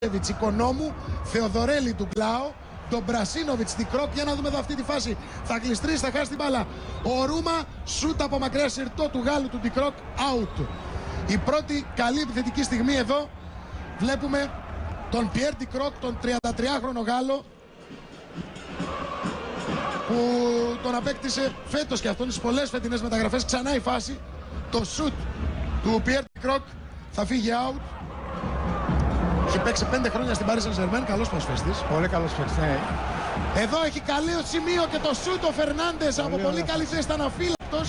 Σεβιτς, Οικονόμου, Θεοδωρέλη του Γκλάου, τον Μπρασίνοβιτ στην κρόκ. Για να δούμε εδώ αυτή τη φάση. Θα γλιστρήσει, θα χάσει την μπάλα. Ο Ρούμα, σούτ από μακριά συρτό του Γάλλου του Ντικρόκ, out. Η πρώτη καλή επιθετική στιγμή εδώ βλέπουμε τον Πιέρ Ντικρόκ, τον 33χρονο Γάλλο, που τον απέκτησε φέτος και αυτόν στις πολλές φετινές μεταγραφές. Ξανά η φάση. Το σουτ του Πιέρ Ντικρόκ θα φύγει out. Έχει παίξει 5 χρόνια στην Paris Saint-Germain. Καλός προσφέστη. Πολύ καλός παίχτη. Ναι. Εδώ έχει καλή σημείο και το σούτ ο Φερνάντες από Πολύ πολύ ωραία καλή θέση. Ήταν αφύλακτο.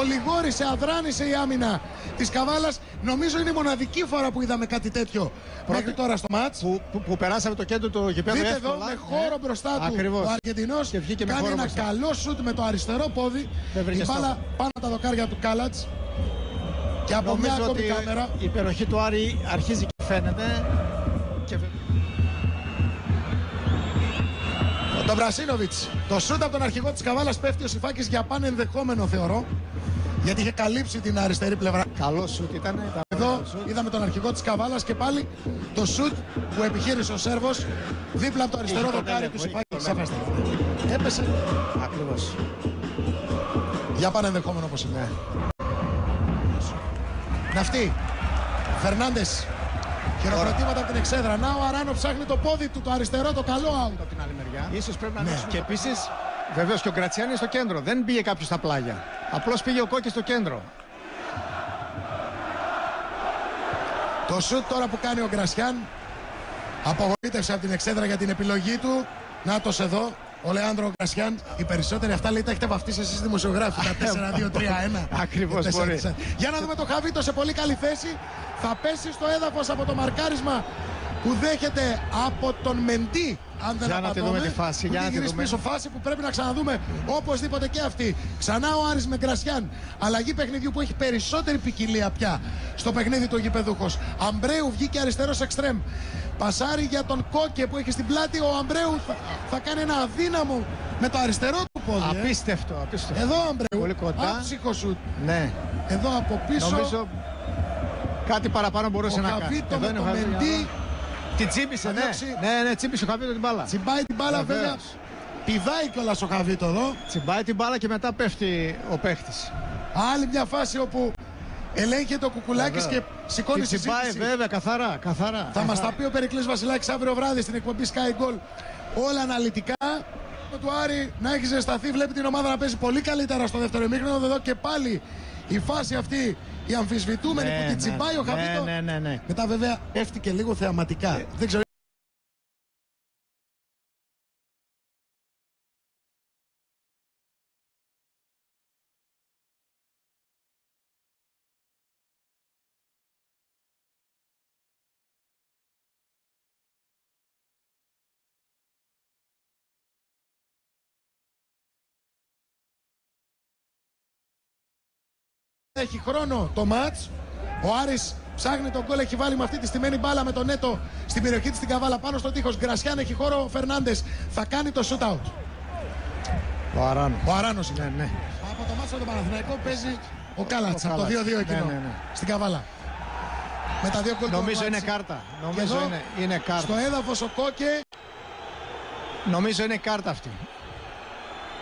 Ολιγόρησε, αδράνησε η άμυνα της Καβάλας. Νομίζω είναι η μοναδική φορά που είδαμε κάτι τέτοιο μέχρι τώρα στο μάτς. Που, που, που περάσαμε το κέντρο του γηπέδου Δείτε εύκολα. εδώ με ναι. χώρο μπροστά του Ακριβώς. ο Αργεντινός. Και βγήκε με Κάνει χώρο ένα μπροστά. καλό σουτ με το αριστερό πόδι. Δεν βρήκε Η μπάλα στόχο. πάνω από τα δοκάρια του Κάλατς. Και από μια Νομίζω ακόμη ότι κάμερα. η υπεροχή του Άρη αρχίζει και φαίνεται. Τον Μπρασίνοβιτ. Το σούτ από τον αρχηγό της Καβάλας πέφτει ο Σιφάκης για πάνε ενδεχόμενο θεωρώ. Γιατί είχε καλύψει την αριστερή πλευρά. Καλό σουτ ήταν. ήταν Εδώ καλό σουτ. είδαμε τον αρχηγό της Καβάλας και πάλι το σουτ που επιχείρησε ο Σέρβος δίπλα από το αριστερό Είχε τον δοκάρι έλεγχο, του είχε τον Σιφάκη. Σαφέστατα. Έπεσε Ακριβώς. για πάνε ενδεχόμενο όπως είναι. Ναυτί. Φερνάντες. Χειροκροτήματα από την εξέδρα. Να ο Αράνο ψάχνει το πόδι του, το αριστερό, το καλό out από την άλλη μεριά. Ίσως πρέπει να Ναι. ανοίξουμε. Και επίσης, βεβαίως και ο Γκρατσιάνη στο κέντρο. Δεν πήγε κάποιος στα πλάγια. Απλώς πήγε ο Κόκκι στο κέντρο. Το σουτ τώρα που κάνει ο Γκρασιάν απογοήτευσε από την εξέδρα για την επιλογή του. Νάτος εδώ, ο Λεάνδρο Γκρασιάν. Οι περισσότεροι αυτά λέει τα έχετε βαφτίσει εσείς δημοσιογράφοι. Τα 4-2-3-1. Ακριβώς, Και τέσσερα, μπορεί. τέσσερα. Για να δούμε το Χαβίτο σε πολύ καλή θέση. Θα πέσει στο έδαφος από το μαρκάρισμα που δέχεται από τον Μεντί. Αν δεν Για να τη απατώμε, δούμε τη φάση, που για έχει να τη γυρίσει δούμε. πίσω φάση που πρέπει να ξαναδούμε οπωσδήποτε και αυτή. Ξανά ο Άρης με Γκρασιάν. Αλλαγή παιχνιδιού που έχει περισσότερη ποικιλία πια στο παιχνίδι του γηπεδούχος. Αμπρέου βγήκε αριστερός εξτρέμ. Πασάρι για τον Κόκε που έχει στην πλάτη. Ο Αμπρέου θα, θα κάνει ένα αδύναμο με το αριστερό του πόδι. ε. Απίστευτο, απίστευτο. Εδώ ο Αμπρέου. Πολύ κοντά. Άψυχο σουτ. Ναι. Εδώ από πίσω. Νομίζω κάτι παραπάνω μπορούσε ο να κάνει. Χαβίτο Εδώ με είναι το ο Χαβίτο, Μεντί. για να δω. Την τσίπησε, Θα ναι. διώξει. Ναι, ναι, τσίπησε ο Χαβίτο την μπάλα. Τσιμπάει την μπάλα Βεβαίως. βέβαια. Πηδάει κιόλας ο Χαβίτο εδώ. Τσιμπάει την μπάλα και μετά πέφτει ο παίχτης. Άλλη μια φάση όπου ελέγχεται ο Κουκουλάκης και σηκώνει Την τσιμπάει συζήτηση. βέβαια, καθαρά. καθαρά Θα μας καθαρά. τα πει ο Περικλής Βασιλάκης αύριο βράδυ στην εκπομπή Sky Goal. Όλα αναλυτικά. Ο του Άρη να έχεις ζεσταθεί, βλέπει την ομάδα να παίζει πολύ καλύτερα στο δεύτερο ημίχρονο. Εδώ και πάλι η φάση αυτή, η αμφισβητούμενη Ναι, που την ναι, τσιμπάει ο ναι, Χαβίτο. Ναι, ναι, ναι. Μετά βέβαια έφτηκε λίγο θεαματικά. Δεν ξέρω. Έχει χρόνο το μάτς. Ο Άρης ψάχνει τον κόλ, έχει βάλει με αυτή τη στημένη μπάλα με τον Νέτο στην περιοχή της στην Καβάλα πάνω στο τείχος. Γκρασιάν έχει χώρο, ο Φερνάντες θα κάνει το shoot out. Ο Αράνος. Ο Αράνος είναι. Ναι, ναι. Από το μάτς με τον Παναθηναϊκό παίζει ο Κάλατς Ο από το 2-2 Κάλατς. εκείνο Ναι, ναι, ναι. στην Καβάλα. Με τα δύο γκολ του Νομίζω είναι Ορμάτση. κάρτα. Και Νομίζω εδώ, είναι, είναι κάρτα. Στο έδαφος ο Κόκε. Νομίζω είναι κάρτα αυτή.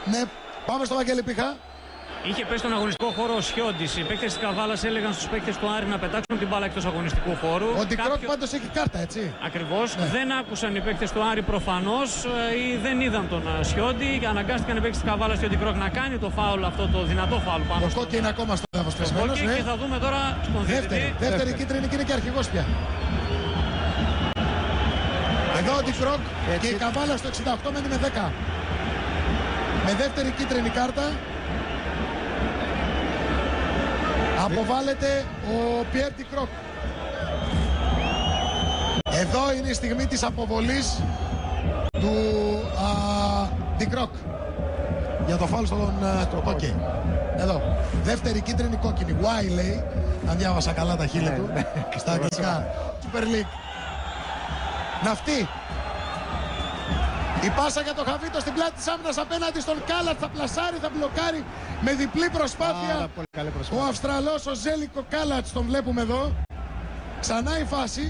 Ναι, πάμε στο Βαγγέλη Πίχα. Είχε πέσει στον αγωνιστικό χώρο ο Σιόντι. Οι παίκτες της Καβάλας έλεγαν στους παίκτες του Άρη να πετάξουν την μπάλα εκτός αγωνιστικού χώρου. Ο Ντικρόκ πάντως έχει κάρτα, έτσι. Ακριβώς. Ναι. Δεν άκουσαν οι παίκτες του Άρη προφανώς ή δεν είδαν τον ε, Σιόντι. Και αναγκάστηκαν οι παίκτες της Καβάλας και ο Ντικρόκ να κάνει το φάουλ αυτό, το δυνατό φάουλ πάνω Ο στον Κόκε είναι ακόμα στο έδαφος πεσμένος. Κόκκι. ναι. Και θα δούμε τώρα στον Δεύτερη, διαιτητή. δεύτερη κίτρινη και είναι και αρχηγός πια. Εδώ ο Ντικρόκ και η Καβάλα στο 68 μένει με 10. Με δεύτερη κίτρινη κάρτα. Αποβάλλεται ο Πιέρ Ντικρόκ. Εδώ είναι η στιγμή της αποβολής του α, Ντικρόκ. Για το φάουλ στον uh, Κόκκι. Εδώ. Δεύτερη κίτρινη κόκκινη. Why λέει. Αν διάβασα καλά τα χείλη του. Στα αγγλικά. Super League. Ναυτί. Η πάσα για το Χαβίτο στην πλάτη της άμυνας απέναντι στον Κάλατ. Θα πλασάρει, θα μπλοκάρει με διπλή προσπάθεια. Πάρα πολύ καλή Ο προσπάθεια. Αυστραλός, ο Ζέλικο Κάλατς, τον βλέπουμε εδώ. Ξανά η φάση.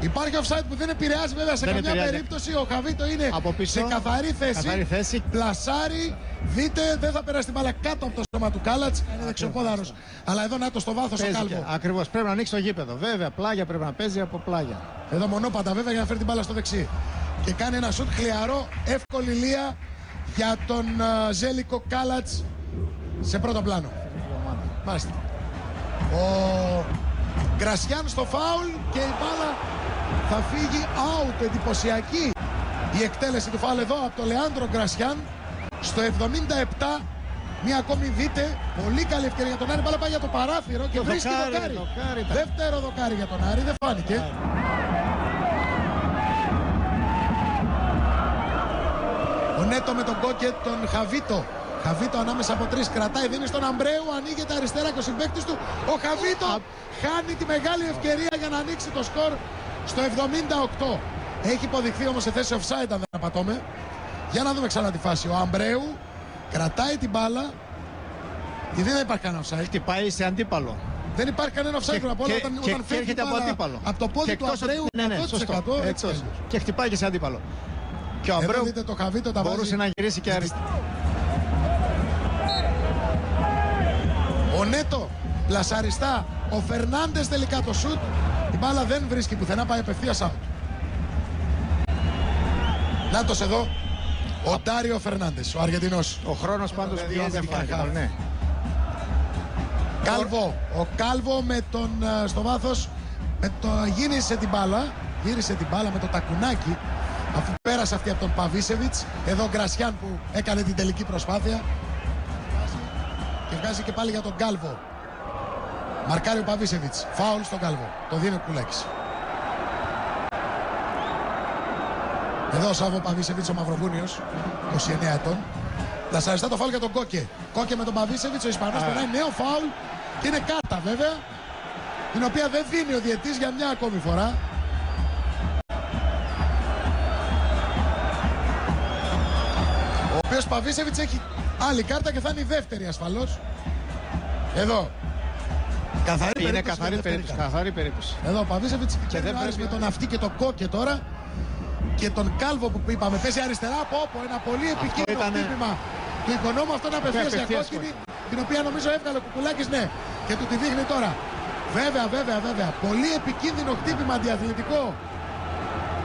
Υπάρχει offside που δεν επηρεάζει βέβαια σε Δεν καμιά επηρεάζει. περίπτωση. Ο Χαβίτο είναι Από πίσω. σε καθαρή θέση. Καθαρή θέση. Πλασάρει. Δείτε, δεν θα περάσει την μπάλα κάτω από το σώμα του Κάλατς. Είναι δεξιοπόδαρος. Αλλά εδώ να το στο βάθος ο Κάλβο. Ακριβώς. Πρέπει να ανοίξει το γήπεδο. Βέβαια, πλάγια πρέπει να παίζει από πλάγια. Εδώ μονόπατα βέβαια για να φέρει την μπάλα στο δεξί. Και κάνει ένα σουτ χλιαρό, εύκολη λία για τον α, Ζέλικο Κάλατς σε πρώτο πλάνο. Μάλιστα. Ο Γκρασιάν στο φάουλ και η μπάλα θα φύγει out. Εντυπωσιακή η εκτέλεση του φάουλ εδώ από τον Λεάνδρο Γκρασιάν στο 77. Μία ακόμη δείτε, πολύ καλή ευκαιρία για τον Άρη. Μπάλα πάει για το παράθυρο και Το βρίσκει δοκάρι, δοκάρι. δοκάρι ήταν. Δεύτερο δοκάρι για τον Άρη, δεν φάνηκε. Νέτο με τον Κόκετ, τον Χαβίτο. Χαβίτο ανάμεσα από τρεις κρατάει, δίνει στον Αμπρέου, ανοίγεται αριστερά και ο συμπέκτη του. Ο Χαβίτο χάνει τη μεγάλη ευκαιρία για να ανοίξει το σκορ στο 78. Έχει υποδειχθεί όμως σε θέση offside, αν δεν απατώμε. Για να δούμε ξανά τη φάση. Ο Αμπρέου κρατάει την μπάλα. Γιατί δεν υπάρχει κανένα offside. Χτυπάει σε αντίπαλο. Δεν υπάρχει κανένα offside Και- απ' όλα και- όταν, και- όταν και φεύγει έρχεται η από μπάλα αντίπαλο. Από το πόδι Και του εκτός από- Αμπρέου. Ναι, ναι, 100%, σωστό. έτσι Έτσι, είναι. Και χτυπάει και σε αντίπαλο. Και ο Εδώ Αμπρέου δείτε το Χαβίτο τα βάζει. μπορούσε να γυρίσει και αριστερά. Ο Νέτο πλασαριστά. Ο Φερνάντες τελικά το σουτ. Η μπάλα δεν βρίσκει πουθενά, πάει απευθείας out. Νάτος εδώ. Ο Ντάριο Φερνάντες, ο Αργεντινός. Ο χρόνος πάντως Δύο πιέζει αμυντικά αυτό. χαφ. Ναι. Κάλβο. Ο Κάλβο με τον ε, στο βάθος. Με το, γύρισε την μπάλα. Γύρισε την μπάλα με το τακουνάκι. Αφού πέρασε αυτή από τον Παβίσεβιτς. Εδώ ο Γκρασιάν που έκανε την τελική προσπάθεια. Και βγάζει και πάλι για τον Κάλβο. Μαρκάρει ο Παβίσεβιτς. Φάουλ στον Κάλβο. Το δίνει ο Κουλέκη. Εδώ ο Σάβο Παβίσεβιτς ο Μαυροβούνιος, 29 ετών. Πλασαριστά το φάουλ για τον Κόκε. Κόκε με τον Παβίσεβιτς, ο Ισπανός περνάει νέο φάουλ και είναι κάρτα βέβαια. Την οποία δεν δίνει ο διαιτή για μια ακόμη φορά. Οποίος Παβίσεβιτς έχει άλλη κάρτα και θα είναι η δεύτερη ασφαλώς. Εδώ. Καθαρή Είναι περίπτωση καθαρή για δεύτερη περίπτωση. κάρτα. Καθαρή περίπτωση. Εδώ ο Παβίσεβιτς και δεν δεν πρέπει με να- τον αυτή και το κόκε τώρα. Και τον κάλβο που είπαμε παίζει αριστερά από όπου ένα πολύ επικίνδυνο ήτανε- χτύπημα του οικονόμου. Αυτό είναι απευθεία για απευθείας κόκκινη. Την οποία νομίζω έβγαλε ο Κουκουλάκης, ναι. Και του τη δείχνει τώρα. Βέβαια, βέβαια, βέβαια. Πολύ επικίνδυνο χτύπημα αντιαθλητικό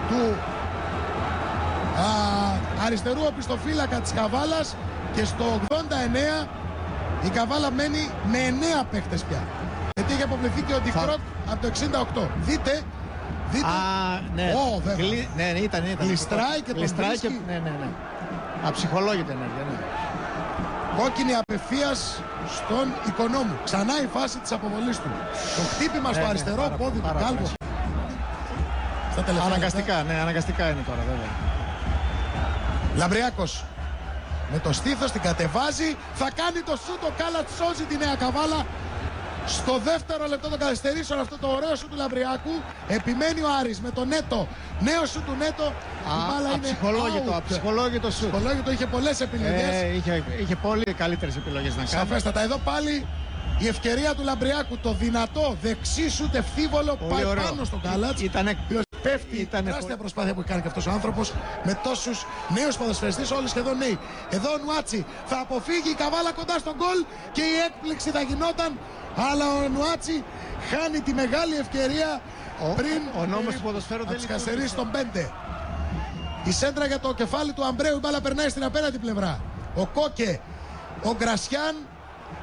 του α, αριστερού οπισθοφύλακα της Καβάλας και στο 89 η Καβάλα μένει με 9 παίχτες πια. Γιατί έχει αποπληθεί και ο Ντικρόκ από το 68. Δείτε, δείτε. Α, ναι. Ω, βέβαια. Γλι- Ναι, ναι, ήταν, ήταν. Γλιστράει και τον Γλιστράει και... βρίσκει. Ναι, ναι, ναι. Αψυχολόγητα ενέργεια, ναι. Κόκκινη απευθείας στον οικονόμου. Ξανά η φάση της αποβολής του. Το χτύπημα στο ναι, αριστερό πάρα πόδι πολύ, του πάρα Κάλβο. πολύ. Στα τελευταία λεπτά. Αναγκαστικά, ναι, αναγκαστικά είναι τώρα, βέβαια. Λαμπριάκο. Με το στήθος την κατεβάζει. Θα κάνει το σουτ. Ο Κάλατς σώζει την Καβάλα. Στο δεύτερο λεπτό των καθυστερήσεων αυτό το ωραίο σουτ του Λαμπριάκου. Επιμένει ο Άρης με το Νέτο. Νέο σουτ του Νέτο. Η μπάλα Α, είναι αψυχολόγητο, out. αψυχολόγητο σουτ. Αψυχολόγητο είχε πολλές επιλογές. Ε, είχε, είχε πολύ καλύτερες επιλογές να κάνει. Σαφέστατα. Εδώ πάλι η ευκαιρία του Λαμπριάκου. Το δυνατό δεξί σουτ ευθύβολο Πολύ πάει ωραίο. πάνω στον Κάλατς. Ήτανε- Πέφτει η Ήτανε τεράστια πολύ- προσπάθεια που έχει κάνει και αυτός ο άνθρωπος με τόσους νέους ποδοσφαιριστές, όλοι σχεδόν νέοι. Εδώ ο Νουάτσι θα αποφύγει η καβάλα κοντά στον γκολ και η έκπληξη θα γινόταν. Αλλά ο Νουάτσι χάνει τη μεγάλη ευκαιρία Ο- πριν ο νόμος του ποδοσφαίρου δεν τους λειτουργήσε. καθυστερήσει τον 5. Η σέντρα για το κεφάλι του Αμπρέου, η μπάλα περνάει στην απέναντι πλευρά. Ο Κόκε, ο Γκρασιάν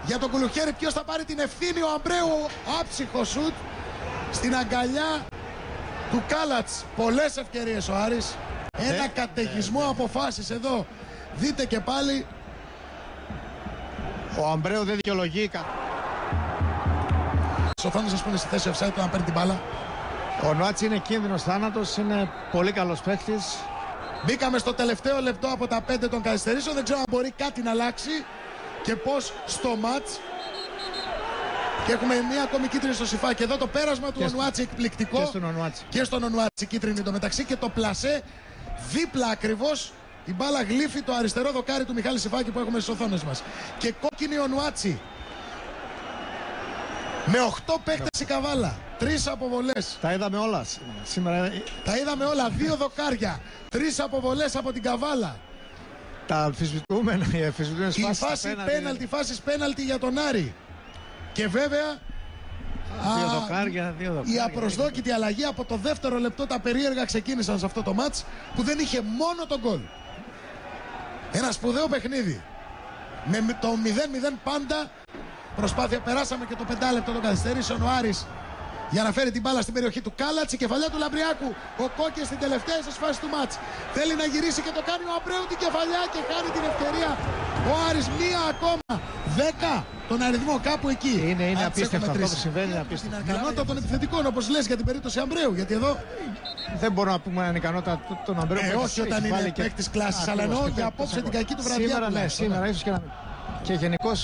για τον Κουλουχέρη. Ποιος θα πάρει την ευθύνη, ο Αμπρέου, άψυχος σουτ στην αγκαλιά του Κάλατς. Πολλές ευκαιρίες ο Άρης. Ένα καταιγισμό αποφάσεις εδώ. Δείτε και πάλι Ο Αμπρέου δεν δικαιολογεί. κα- Σοφάνος ας πούμε στη θέση offside του να παίρνει την μπάλα. Ο Νουάτσι είναι κίνδυνος θάνατος, είναι πολύ καλός παίχτης. Μπήκαμε στο τελευταίο λεπτό από τα πέντε των καθυστερήσεων. Δεν ξέρω αν μπορεί κάτι να αλλάξει και πώς στο μάτς. Και έχουμε μια ακόμη κίτρινη στο σιφάκι. Εδώ το πέρασμα του Και στο- Ονουάτσι εκπληκτικό. και στον Ονουάτσι. Και στον Ονουάτσι κίτρινη το μεταξύ. Και το πλασέ δίπλα ακριβώς. Η μπάλα γλύφει το αριστερό δοκάρι του Μιχάλη Σιφάκη που έχουμε στις οθόνες μας. Και κόκκινη ο Νουάτσι. Με 8 παίχτες η καβάλα. τρεις αποβολές. Τα είδαμε όλα σήμερα. σήμερα. ε, Τα είδαμε όλα. Δύο δοκάρια. Τρεις αποβολές από την καβάλα. Τα αμφισβητούμενα, οι αμφισβητούμενες Η φάσεις. φάση πέναλτι, φάση πέναλτι για τον Άρη. Και βέβαια. Δύο α, δοκάρια, δύο Η δοκάρια. απροσδόκητη αλλαγή από το δεύτερο λεπτό τα περίεργα ξεκίνησαν σε αυτό το μάτς που δεν είχε μόνο τον γκολ. Ένα σπουδαίο παιχνίδι. Με με το 0-0 πάντα προσπάθεια. Περάσαμε και το πεντάλεπτο των καθυστερήσεων ο Άρης για να φέρει την μπάλα στην περιοχή του Κάλατς. Η κεφαλιά του Λαμπριάκου. Ο Κόκκες στην τελευταία ίσως φάση του μάτς. Θέλει να γυρίσει και το κάνει ο Αμπρέου την κεφαλιά και χάνει την ευκαιρία. Ο Άρης μία ακόμα. Δέκα τον αριθμό κάπου εκεί. Είναι, είναι Αν τις απίστευτο έχουμε αυτό μετρήσει. που συμβαίνει. Είναι Την απίστευτο. ικανότητα των επιθετικών, όπως λες για την περίπτωση Αμπρέου. Γιατί εδώ, Δεν μπορούμε να πούμε ανικανότητα των Αμπρέου. ε, που όχι έχει όταν βάλει είναι και- παίκτης κλάσης, αλλά Ακριβώς, εννοώ και για παίκτης απόψε την ακόμα. κακή του βραδιά. Σήμερα, ναι, τουλάχιστον, σήμερα ίσως και να. Και γενικώς